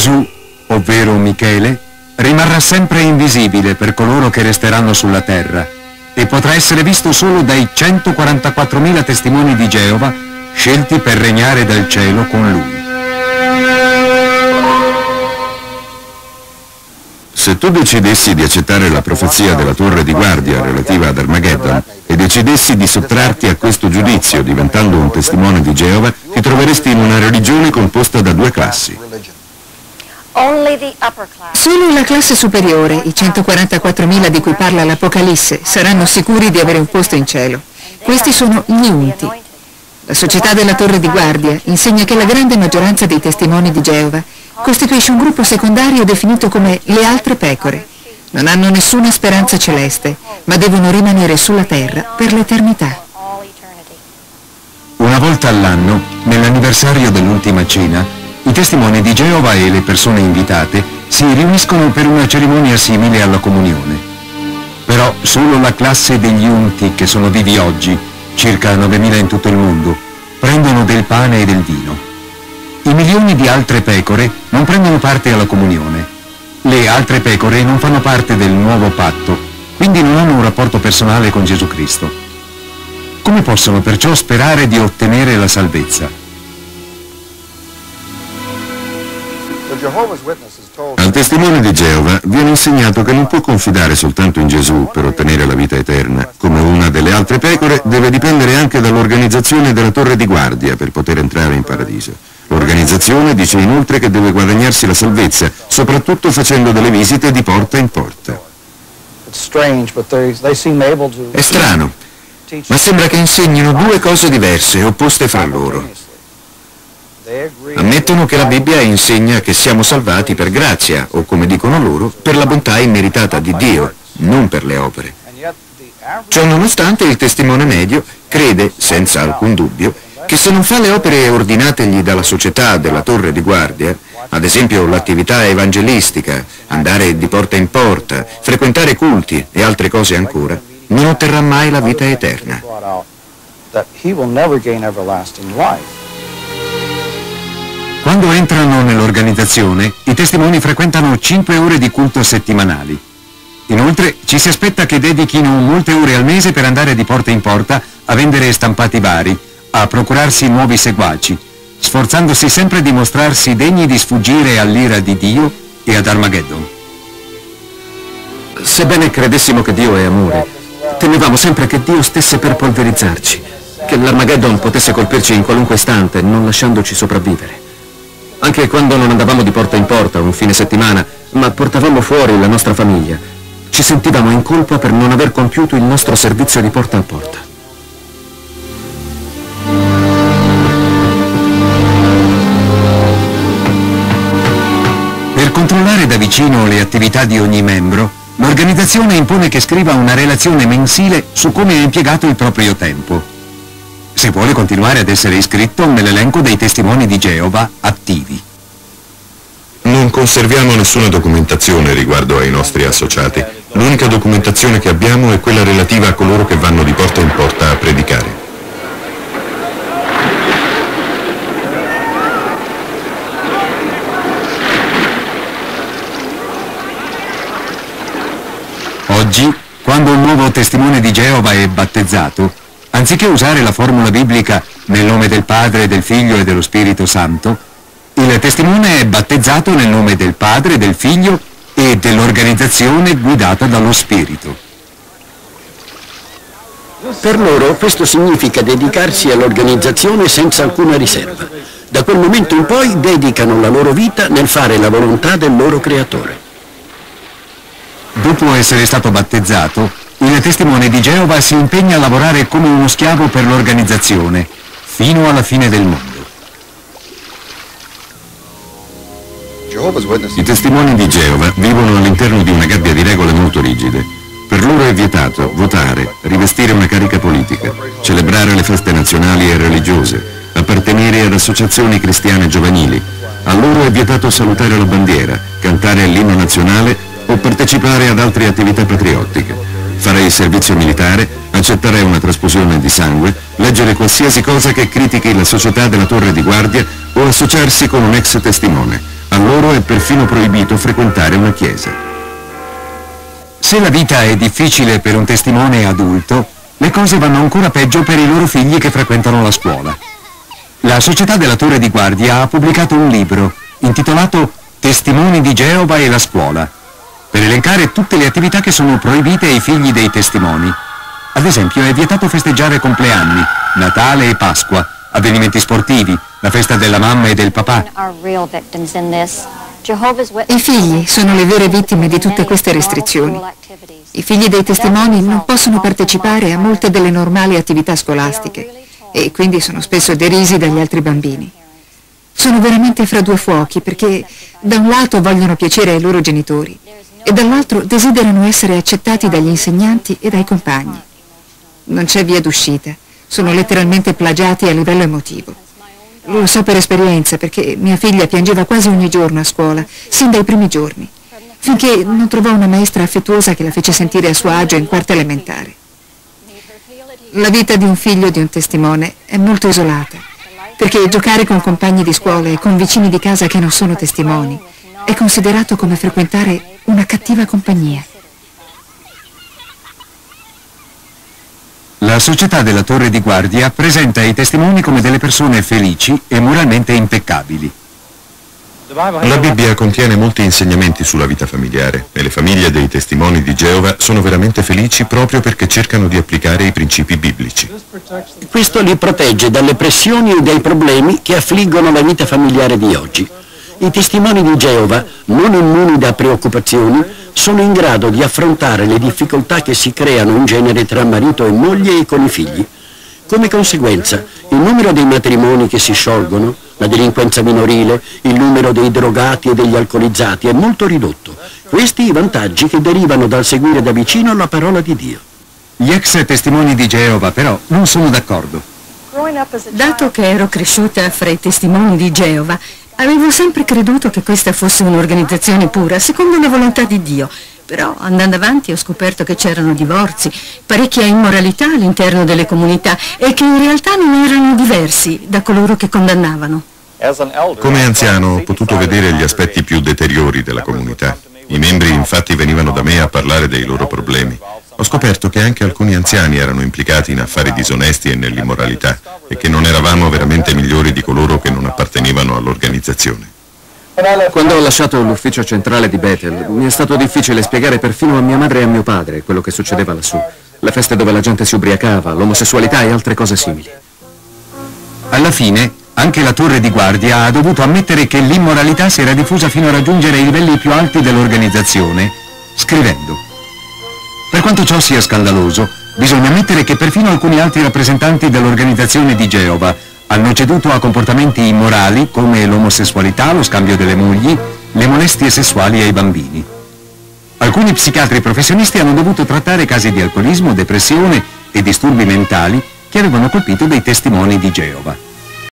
Gesù, ovvero Michele, rimarrà sempre invisibile per coloro che resteranno sulla terra e potrà essere visto solo dai 144.000 testimoni di Geova scelti per regnare dal cielo con lui. Se tu decidessi di accettare la profezia della torre di guardia relativa ad Armageddon e decidessi di sottrarti a questo giudizio diventando un testimone di Geova, ti troveresti in una religione composta da due classi. Solo la classe superiore, i 144.000 di cui parla l'Apocalisse, saranno sicuri di avere un posto in cielo. Questi sono gli unti. La società della Torre di Guardia insegna che la grande maggioranza dei testimoni di Geova costituisce un gruppo secondario definito come le altre pecore. Non hanno nessuna speranza celeste, ma devono rimanere sulla terra per l'eternità. Una volta all'anno, nell'anniversario dell'ultima cena, i testimoni di Geova e le persone invitate si riuniscono per una cerimonia simile alla comunione. Però solo la classe degli unti che sono vivi oggi, circa 9.000 in tutto il mondo, prendono del pane e del vino. I milioni di altre pecore non prendono parte alla comunione. Le altre pecore non fanno parte del nuovo patto, quindi non hanno un rapporto personale con Gesù Cristo. Come possono perciò sperare di ottenere la salvezza? Al testimone di Geova viene insegnato che non può confidare soltanto in Gesù per ottenere la vita eterna. Come una delle altre pecore deve dipendere anche dall'organizzazione della torre di guardia per poter entrare in paradiso. L'organizzazione dice inoltre che deve guadagnarsi la salvezza, soprattutto facendo delle visite di porta in porta. È strano, ma sembra che insegnino due cose diverse, opposte fra loro. Ammettono che la Bibbia insegna che siamo salvati per grazia, o come dicono loro, per la bontà immeritata di Dio, non per le opere. Ciò nonostante il testimone medio crede, senza alcun dubbio, che se non fa le opere ordinategli dalla società della torre di guardia, ad esempio l'attività evangelistica, andare di porta in porta, frequentare culti e altre cose ancora, non otterrà mai la vita eterna. Quando entrano nell'organizzazione, i testimoni frequentano 5 ore di culto settimanali. Inoltre ci si aspetta che dedichino molte ore al mese per andare di porta in porta a vendere stampati vari, a procurarsi nuovi seguaci, sforzandosi sempre di mostrarsi degni di sfuggire all'ira di Dio e ad Armageddon. Sebbene credessimo che Dio è amore, temevamo sempre che Dio stesse per polverizzarci, che l'Armageddon potesse colpirci in qualunque istante, non lasciandoci sopravvivere. Anche quando non andavamo di porta in porta un fine settimana, ma portavamo fuori la nostra famiglia, ci sentivamo in colpa per non aver compiuto il nostro servizio di porta a porta. Per controllare da vicino le attività di ogni membro, l'organizzazione impone che scriva una relazione mensile su come ha impiegato il proprio tempo se vuole continuare ad essere iscritto nell'elenco dei testimoni di Geova attivi. Non conserviamo nessuna documentazione riguardo ai nostri associati. L'unica documentazione che abbiamo è quella relativa a coloro che vanno di porta in porta a predicare. Oggi, quando un nuovo testimone di Geova è battezzato, Anziché usare la formula biblica nel nome del Padre, del Figlio e dello Spirito Santo, il testimone è battezzato nel nome del Padre, del Figlio e dell'organizzazione guidata dallo Spirito. Per loro questo significa dedicarsi all'organizzazione senza alcuna riserva. Da quel momento in poi dedicano la loro vita nel fare la volontà del loro creatore. Dopo essere stato battezzato, il testimone di Geova si impegna a lavorare come uno schiavo per l'organizzazione, fino alla fine del mondo. I testimoni di Geova vivono all'interno di una gabbia di regole molto rigide. Per loro è vietato votare, rivestire una carica politica, celebrare le feste nazionali e religiose, appartenere ad associazioni cristiane giovanili. A loro è vietato salutare la bandiera, cantare l'inno nazionale o partecipare ad altre attività patriottiche fare il servizio militare, accettare una trasfusione di sangue, leggere qualsiasi cosa che critichi la società della torre di guardia o associarsi con un ex testimone. A loro è perfino proibito frequentare una chiesa. Se la vita è difficile per un testimone adulto, le cose vanno ancora peggio per i loro figli che frequentano la scuola. La Società della Torre di Guardia ha pubblicato un libro intitolato Testimoni di Geova e la scuola, per elencare tutte le attività che sono proibite ai figli dei testimoni. Ad esempio è vietato festeggiare compleanni, Natale e Pasqua, avvenimenti sportivi, la festa della mamma e del papà. I figli sono le vere vittime di tutte queste restrizioni. I figli dei testimoni non possono partecipare a molte delle normali attività scolastiche e quindi sono spesso derisi dagli altri bambini. Sono veramente fra due fuochi perché da un lato vogliono piacere ai loro genitori e dall'altro desiderano essere accettati dagli insegnanti e dai compagni. Non c'è via d'uscita, sono letteralmente plagiati a livello emotivo. Lo so per esperienza perché mia figlia piangeva quasi ogni giorno a scuola, sin dai primi giorni, finché non trovò una maestra affettuosa che la fece sentire a suo agio in quarta elementare. La vita di un figlio di un testimone è molto isolata, perché giocare con compagni di scuola e con vicini di casa che non sono testimoni è considerato come frequentare una cattiva compagnia. La società della Torre di Guardia presenta i testimoni come delle persone felici e moralmente impeccabili. La Bibbia contiene molti insegnamenti sulla vita familiare e le famiglie dei testimoni di Geova sono veramente felici proprio perché cercano di applicare i principi biblici. Questo li protegge dalle pressioni e dai problemi che affliggono la vita familiare di oggi. I testimoni di Geova, non immuni da preoccupazioni, sono in grado di affrontare le difficoltà che si creano in genere tra marito e moglie e con i figli. Come conseguenza, il numero dei matrimoni che si sciolgono, la delinquenza minorile, il numero dei drogati e degli alcolizzati è molto ridotto. Questi i vantaggi che derivano dal seguire da vicino la parola di Dio. Gli ex testimoni di Geova però non sono d'accordo. Dato che ero cresciuta fra i testimoni di Geova, Avevo sempre creduto che questa fosse un'organizzazione pura, secondo la volontà di Dio. Però andando avanti ho scoperto che c'erano divorzi, parecchia immoralità all'interno delle comunità e che in realtà non erano diversi da coloro che condannavano. Come anziano ho potuto vedere gli aspetti più deteriori della comunità. I membri infatti venivano da me a parlare dei loro problemi. Ho scoperto che anche alcuni anziani erano implicati in affari disonesti e nell'immoralità e che non eravamo veramente migliori di coloro che non appartenevano all'organizzazione. Quando ho lasciato l'ufficio centrale di Bethel, mi è stato difficile spiegare perfino a mia madre e a mio padre quello che succedeva lassù. Le feste dove la gente si ubriacava, l'omosessualità e altre cose simili. Alla fine, anche la torre di guardia ha dovuto ammettere che l'immoralità si era diffusa fino a raggiungere i livelli più alti dell'organizzazione, scrivendo per quanto ciò sia scandaloso, bisogna ammettere che perfino alcuni altri rappresentanti dell'organizzazione di Geova hanno ceduto a comportamenti immorali come l'omosessualità, lo scambio delle mogli, le molestie sessuali ai bambini. Alcuni psichiatri professionisti hanno dovuto trattare casi di alcolismo, depressione e disturbi mentali che avevano colpito dei testimoni di Geova.